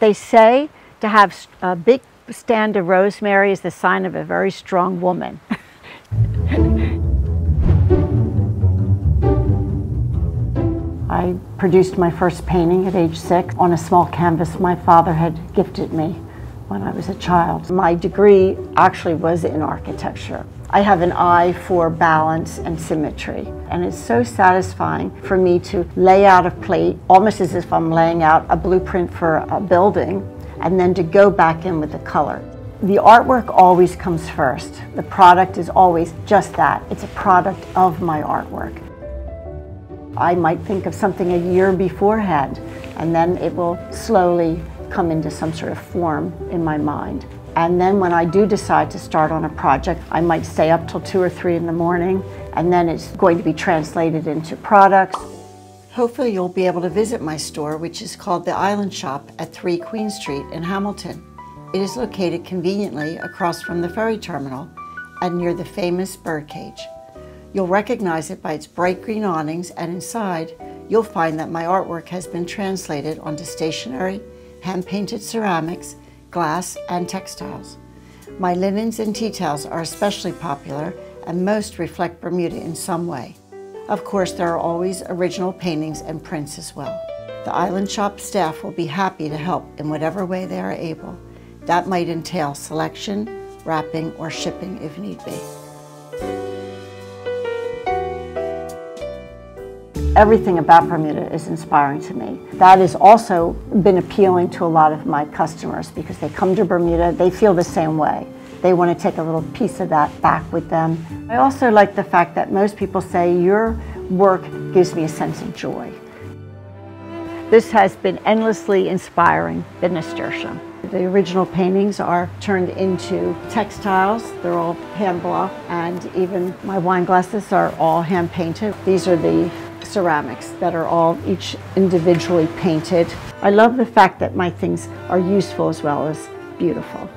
They say to have a big stand of rosemary is the sign of a very strong woman. I produced my first painting at age six on a small canvas my father had gifted me when I was a child. My degree actually was in architecture. I have an eye for balance and symmetry, and it's so satisfying for me to lay out a plate almost as if I'm laying out a blueprint for a building, and then to go back in with the color. The artwork always comes first. The product is always just that. It's a product of my artwork. I might think of something a year beforehand, and then it will slowly come into some sort of form in my mind. And then when I do decide to start on a project, I might stay up till two or three in the morning, and then it's going to be translated into products. Hopefully you'll be able to visit my store, which is called The Island Shop at 3 Queen Street in Hamilton. It is located conveniently across from the ferry terminal and near the famous birdcage. You'll recognize it by its bright green awnings and inside you'll find that my artwork has been translated onto stationery, hand-painted ceramics, glass, and textiles. My linens and tea towels are especially popular and most reflect Bermuda in some way. Of course, there are always original paintings and prints as well. The Island Shop staff will be happy to help in whatever way they are able. That might entail selection, wrapping, or shipping if need be. Everything about Bermuda is inspiring to me. That has also been appealing to a lot of my customers because they come to Bermuda, they feel the same way. They want to take a little piece of that back with them. I also like the fact that most people say your work gives me a sense of joy. This has been endlessly inspiring, the nasturtium. The original paintings are turned into textiles. They're all hand blocked and even my wine glasses are all hand painted. These are the ceramics that are all each individually painted. I love the fact that my things are useful as well as beautiful.